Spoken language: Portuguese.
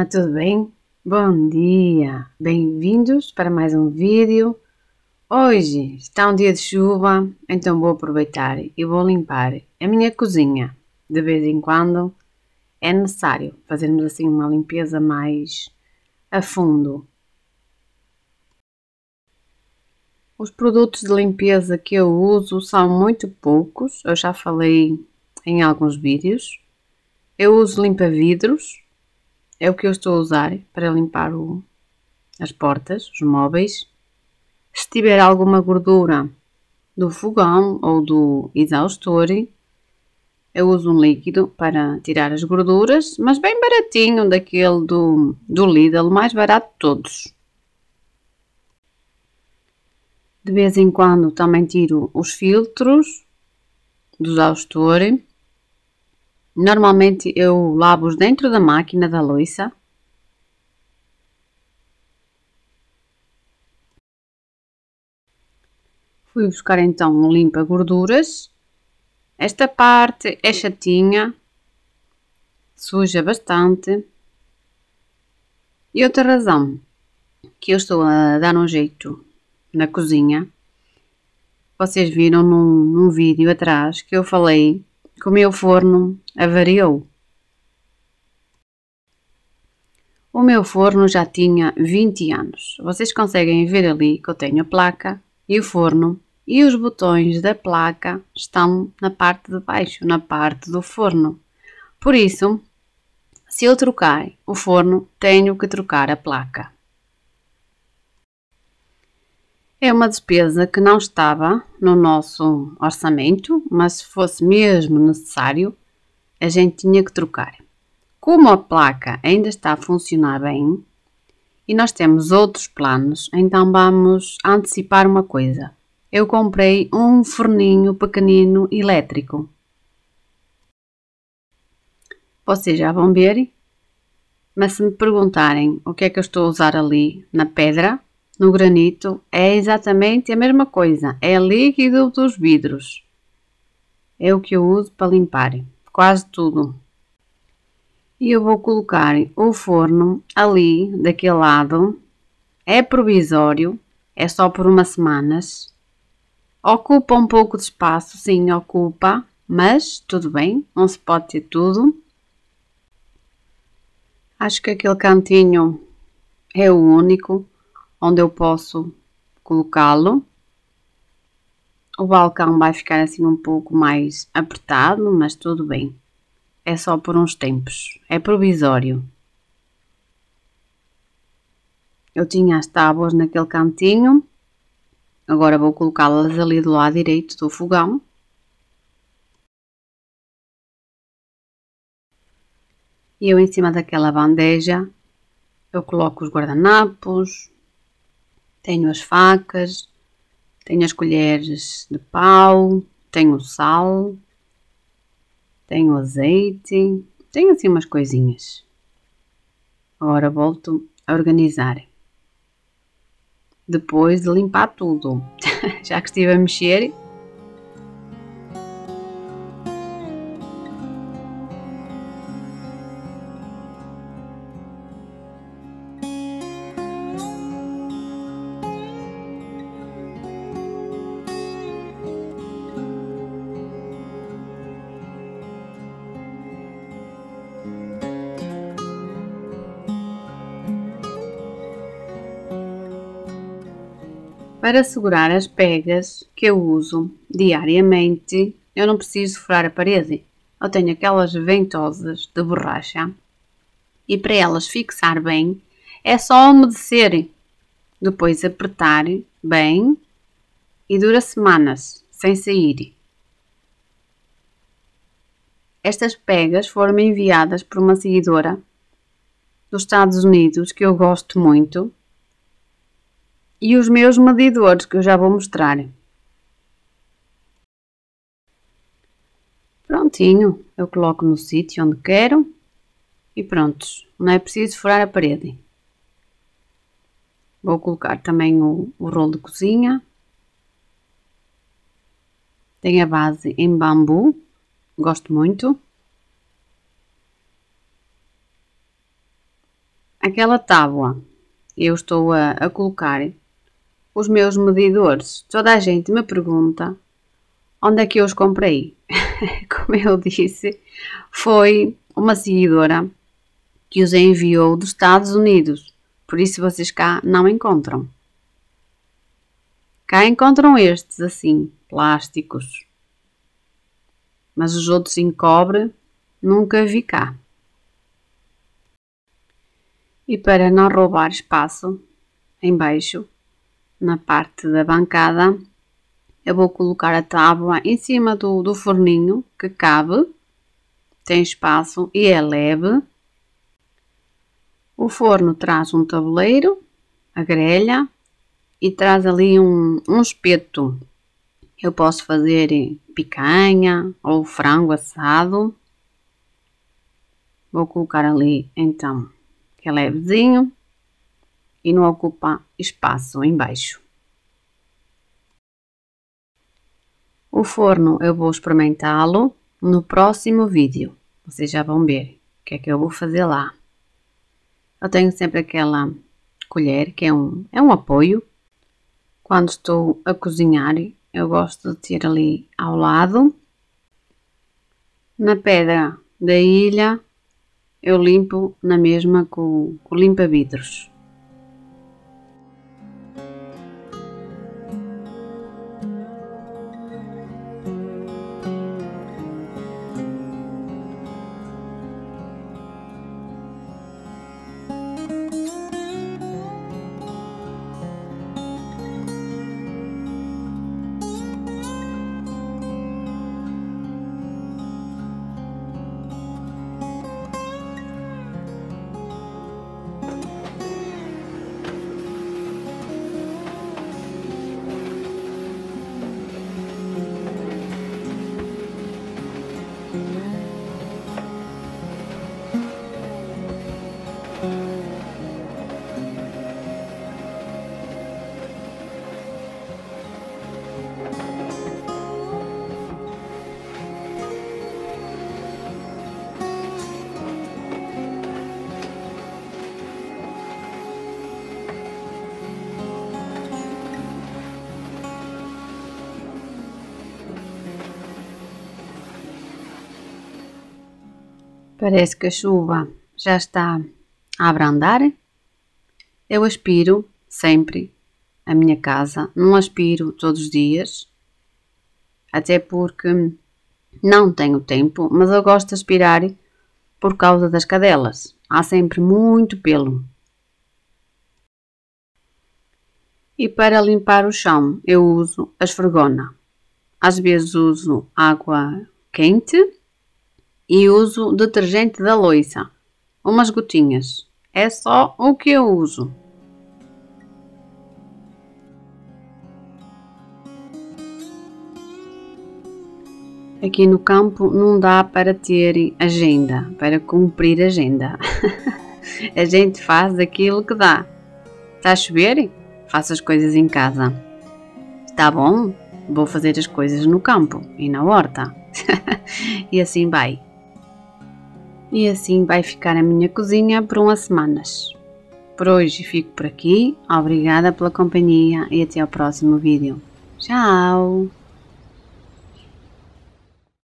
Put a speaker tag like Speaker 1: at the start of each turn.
Speaker 1: Olá, tudo bem? Bom dia! Bem-vindos para mais um vídeo. Hoje está um dia de chuva, então vou aproveitar e vou limpar a minha cozinha. De vez em quando é necessário fazermos assim uma limpeza mais a fundo. Os produtos de limpeza que eu uso são muito poucos, eu já falei em alguns vídeos. Eu uso limpa-vidros, é o que eu estou a usar para limpar o, as portas, os móveis. Se tiver alguma gordura do fogão ou do exaustor, eu uso um líquido para tirar as gorduras, mas bem baratinho, daquele do, do Lidl, mais barato de todos. De vez em quando também tiro os filtros do exaustor Normalmente eu lavo-os dentro da máquina da louça. Fui buscar então um limpa gorduras. Esta parte é chatinha, suja bastante. E outra razão que eu estou a dar um jeito na cozinha, vocês viram num, num vídeo atrás que eu falei que o meu forno avariou. O meu forno já tinha 20 anos. Vocês conseguem ver ali que eu tenho a placa e o forno e os botões da placa estão na parte de baixo, na parte do forno. Por isso, se eu trocar o forno, tenho que trocar a placa. É uma despesa que não estava no nosso orçamento, mas se fosse mesmo necessário, a gente tinha que trocar. Como a placa ainda está a funcionar bem e nós temos outros planos, então vamos antecipar uma coisa. Eu comprei um forninho pequenino elétrico. Vocês já vão ver, mas se me perguntarem o que é que eu estou a usar ali na pedra, no granito é exatamente a mesma coisa, é líquido dos vidros. É o que eu uso para limpar quase tudo. E eu vou colocar o forno ali, daquele lado. É provisório, é só por umas semanas. Ocupa um pouco de espaço, sim, ocupa, mas tudo bem, não se pode ter tudo. Acho que aquele cantinho é o único onde eu posso colocá-lo. O balcão vai ficar assim um pouco mais apertado, mas tudo bem. É só por uns tempos. É provisório. Eu tinha as tábuas naquele cantinho. Agora vou colocá-las ali do lado direito do fogão. E eu em cima daquela bandeja eu coloco os guardanapos, tenho as facas, tenho as colheres de pau, tenho sal, tenho azeite, tenho assim umas coisinhas. Agora volto a organizar. Depois de limpar tudo. Já que estive a mexer, Para segurar as pegas que eu uso diariamente, eu não preciso furar a parede. Eu tenho aquelas ventosas de borracha e para elas fixar bem é só umedecer, depois apertar bem e dura semanas sem sair. Estas pegas foram enviadas por uma seguidora dos Estados Unidos que eu gosto muito e os meus medidores que eu já vou mostrar. Prontinho, eu coloco no sítio onde quero e prontos, não é preciso furar a parede. Vou colocar também o, o rolo de cozinha. Tem a base em bambu, gosto muito. aquela tábua eu estou a, a colocar os meus medidores. Toda a gente me pergunta onde é que eu os comprei. Como eu disse, foi uma seguidora que os enviou dos Estados Unidos. Por isso vocês cá não encontram. Cá encontram estes assim, plásticos. Mas os outros em cobre nunca vi cá. E para não roubar espaço, embaixo, na parte da bancada, eu vou colocar a tábua em cima do, do forninho que cabe, tem espaço e é leve. O forno traz um tabuleiro, a grelha e traz ali um, um espeto. Eu posso fazer picanha ou frango assado. Vou colocar ali então que é levezinho e não ocupa espaço embaixo. O forno eu vou experimentá-lo no próximo vídeo. Vocês já vão ver o que é que eu vou fazer lá. Eu tenho sempre aquela colher que é um, é um apoio. Quando estou a cozinhar, eu gosto de ter ali ao lado. Na pedra da ilha eu limpo na mesma com, com limpa-vidros. Parece que a chuva já está a abrandar. Eu aspiro sempre a minha casa, não aspiro todos os dias, até porque não tenho tempo, mas eu gosto de aspirar por causa das cadelas. Há sempre muito pelo. E para limpar o chão eu uso a esfregona. Às vezes uso água quente e uso detergente da loiça, umas gotinhas. É só o que eu uso. Aqui no campo não dá para ter agenda, para cumprir agenda. a gente faz aquilo que dá. Está a chover? Faço as coisas em casa. Está bom? Vou fazer as coisas no campo e na horta. e assim vai. E assim vai ficar a minha cozinha por umas semanas. Por hoje fico por aqui, obrigada pela companhia e até ao próximo vídeo. Tchau!